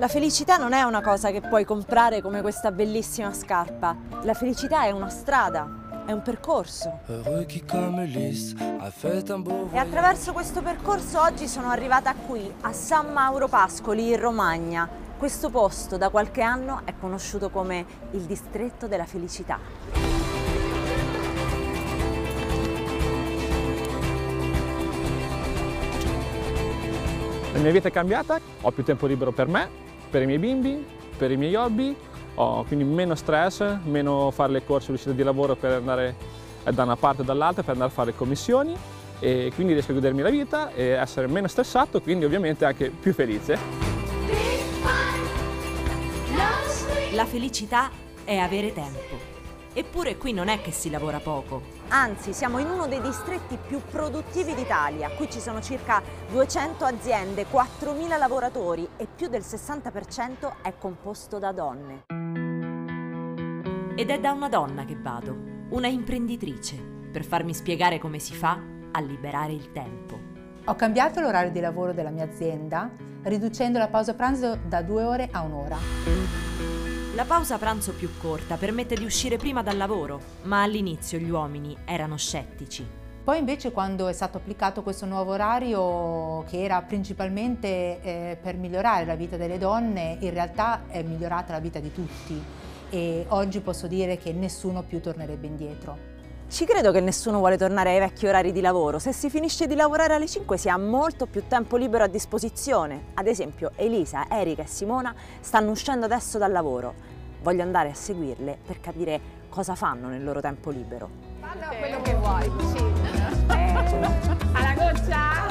La felicità non è una cosa che puoi comprare come questa bellissima scarpa. La felicità è una strada, è un percorso. E attraverso questo percorso oggi sono arrivata qui, a San Mauro Pascoli, in Romagna. Questo posto da qualche anno è conosciuto come il distretto della felicità. La mia vita è cambiata, ho più tempo libero per me, per i miei bimbi, per i miei hobby, ho quindi meno stress, meno fare le corse all'uscita di lavoro per andare da una parte o dall'altra, per andare a fare commissioni e quindi riesco a godermi la vita e essere meno stressato, quindi ovviamente anche più felice. La felicità è avere tempo. Eppure qui non è che si lavora poco. Anzi, siamo in uno dei distretti più produttivi d'Italia. Qui ci sono circa 200 aziende, 4.000 lavoratori e più del 60% è composto da donne. Ed è da una donna che vado, una imprenditrice, per farmi spiegare come si fa a liberare il tempo. Ho cambiato l'orario di lavoro della mia azienda, riducendo la pausa pranzo da due ore a un'ora. La pausa pranzo più corta permette di uscire prima dal lavoro, ma all'inizio gli uomini erano scettici. Poi invece quando è stato applicato questo nuovo orario che era principalmente eh, per migliorare la vita delle donne, in realtà è migliorata la vita di tutti e oggi posso dire che nessuno più tornerebbe indietro. Ci credo che nessuno vuole tornare ai vecchi orari di lavoro. Se si finisce di lavorare alle 5 si ha molto più tempo libero a disposizione. Ad esempio Elisa, Erika e Simona stanno uscendo adesso dal lavoro. Voglio andare a seguirle per capire cosa fanno nel loro tempo libero. Fanno quello che vuoi, sì. Eh, alla goccia!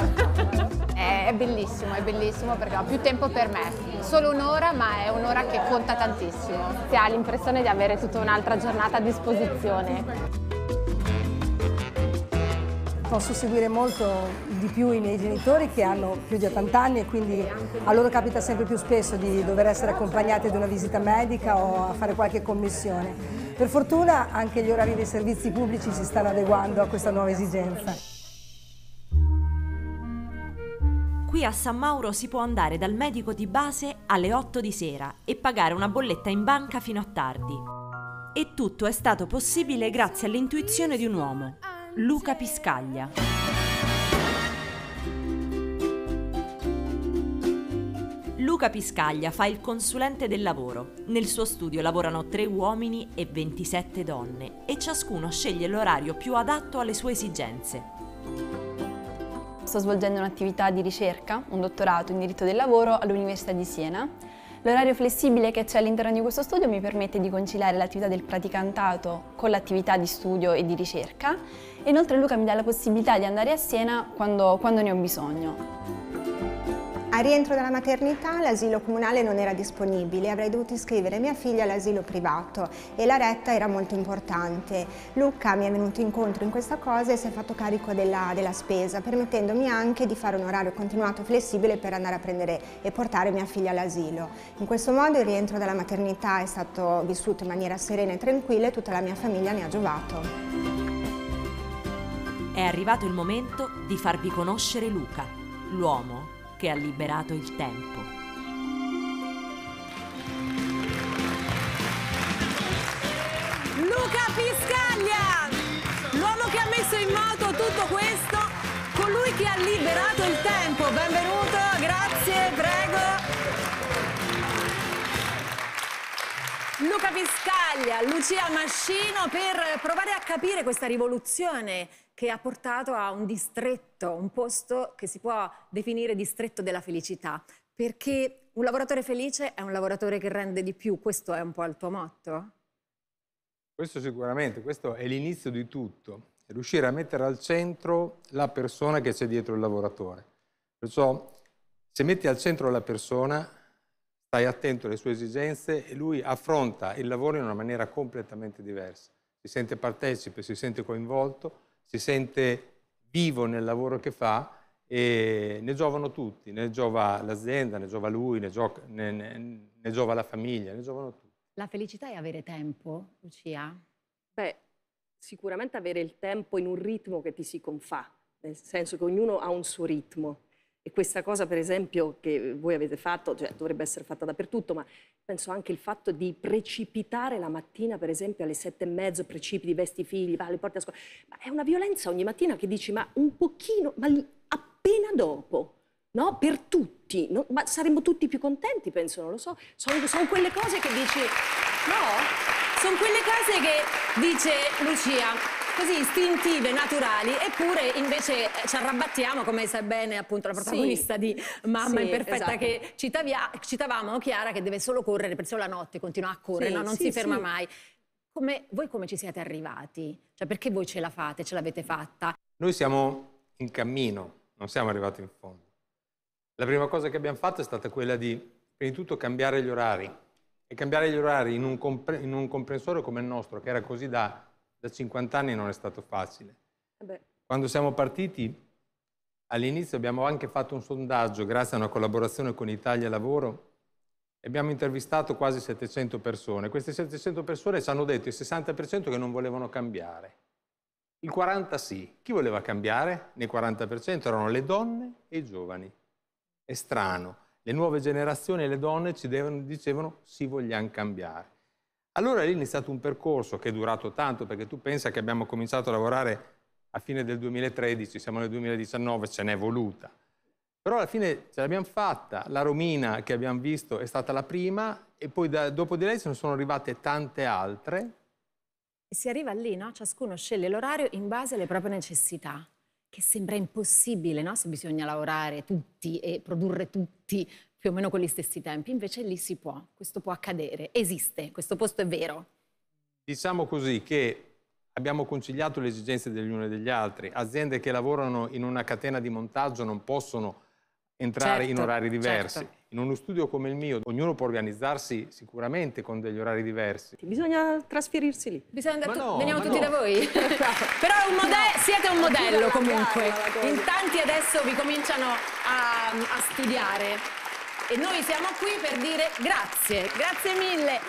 È bellissimo, è bellissimo perché ho più tempo per me. Solo un'ora, ma è un'ora che conta tantissimo. Si ha l'impressione di avere tutta un'altra giornata a disposizione posso seguire molto di più i miei genitori che hanno più di 80 anni e quindi a loro capita sempre più spesso di dover essere accompagnati ad una visita medica o a fare qualche commissione. Per fortuna anche gli orari dei servizi pubblici si stanno adeguando a questa nuova esigenza. Qui a San Mauro si può andare dal medico di base alle 8 di sera e pagare una bolletta in banca fino a tardi. E tutto è stato possibile grazie all'intuizione di un uomo, Luca Piscaglia. Luca Piscaglia fa il consulente del lavoro. Nel suo studio lavorano tre uomini e 27 donne e ciascuno sceglie l'orario più adatto alle sue esigenze. Sto svolgendo un'attività di ricerca, un dottorato in diritto del lavoro all'Università di Siena L'orario flessibile che c'è all'interno di questo studio mi permette di conciliare l'attività del praticantato con l'attività di studio e di ricerca inoltre Luca mi dà la possibilità di andare a Siena quando, quando ne ho bisogno. Al rientro dalla maternità l'asilo comunale non era disponibile, avrei dovuto iscrivere mia figlia all'asilo privato e la retta era molto importante. Luca mi è venuto incontro in questa cosa e si è fatto carico della, della spesa, permettendomi anche di fare un orario continuato flessibile per andare a prendere e portare mia figlia all'asilo. In questo modo il rientro dalla maternità è stato vissuto in maniera serena e tranquilla e tutta la mia famiglia ne ha giovato. È arrivato il momento di farvi conoscere Luca, l'uomo che ha liberato il tempo. Luca Piscaglia, l'uomo che ha messo in moto tutto questo, colui che ha liberato il tempo. Benvenuto, grazie, prego. Luca Piscaglia, Lucia Mascino per provare a capire questa rivoluzione che ha portato a un distretto, un posto che si può definire distretto della felicità, perché un lavoratore felice è un lavoratore che rende di più, questo è un po' il tuo motto? Questo sicuramente, questo è l'inizio di tutto, è riuscire a mettere al centro la persona che c'è dietro il lavoratore. Perciò se metti al centro la persona, stai attento alle sue esigenze e lui affronta il lavoro in una maniera completamente diversa. Si sente partecipe, si sente coinvolto, si sente vivo nel lavoro che fa e ne giovano tutti, ne giova l'azienda, ne giova lui, ne, gio ne, ne, ne giova la famiglia, ne giovano tutti. La felicità è avere tempo, Lucia? Beh, sicuramente avere il tempo in un ritmo che ti si confà, nel senso che ognuno ha un suo ritmo. E questa cosa, per esempio, che voi avete fatto, cioè, dovrebbe essere fatta dappertutto, ma penso anche il fatto di precipitare la mattina, per esempio, alle sette e mezzo, precipiti, vesti i figli, va, li porti a scuola. Ma è una violenza ogni mattina che dici, ma un pochino, ma appena dopo, no? Per tutti, no? ma saremmo tutti più contenti, penso, non lo so. Sono, sono quelle cose che dici, no? Sono quelle cose che dice Lucia, così istintive, naturali, eppure invece eh, ci arrabattiamo, come sa bene appunto la protagonista sì. di Mamma sì, Imperfetta esatto. che citavia, citavamo, Chiara, che deve solo correre per solo la notte, continua a correre, sì, no? non si ferma mai. Come, voi come ci siete arrivati? Cioè perché voi ce la fate, ce l'avete fatta? Noi siamo in cammino, non siamo arrivati in fondo. La prima cosa che abbiamo fatto è stata quella di, prima di tutto, cambiare gli orari e cambiare gli orari in un, in un comprensore come il nostro, che era così da, da 50 anni, non è stato facile. Eh Quando siamo partiti, all'inizio abbiamo anche fatto un sondaggio, grazie a una collaborazione con Italia Lavoro, e abbiamo intervistato quasi 700 persone. Queste 700 persone ci hanno detto il 60% che non volevano cambiare. Il 40% sì. Chi voleva cambiare? Nei 40% erano le donne e i giovani. È strano le nuove generazioni e le donne ci dicevano si vogliamo cambiare. Allora lì è iniziato un percorso che è durato tanto, perché tu pensa che abbiamo cominciato a lavorare a fine del 2013, siamo nel 2019, ce n'è voluta. Però alla fine ce l'abbiamo fatta, la Romina che abbiamo visto è stata la prima e poi da, dopo di lei se ne sono arrivate tante altre. E si arriva lì, no? Ciascuno sceglie l'orario in base alle proprie necessità che sembra impossibile, no? se bisogna lavorare tutti e produrre tutti più o meno con gli stessi tempi, invece lì si può, questo può accadere, esiste, questo posto è vero. Diciamo così che abbiamo conciliato le esigenze degli uni e degli altri, aziende che lavorano in una catena di montaggio non possono entrare certo, in orari diversi. Certo. In uno studio come il mio, ognuno può organizzarsi sicuramente con degli orari diversi. Bisogna trasferirsi lì. Bisogna andare no, veniamo tutti no. da voi. Però un no. siete un modello comunque. In tanti adesso vi cominciano a, a studiare. E noi siamo qui per dire grazie, grazie mille.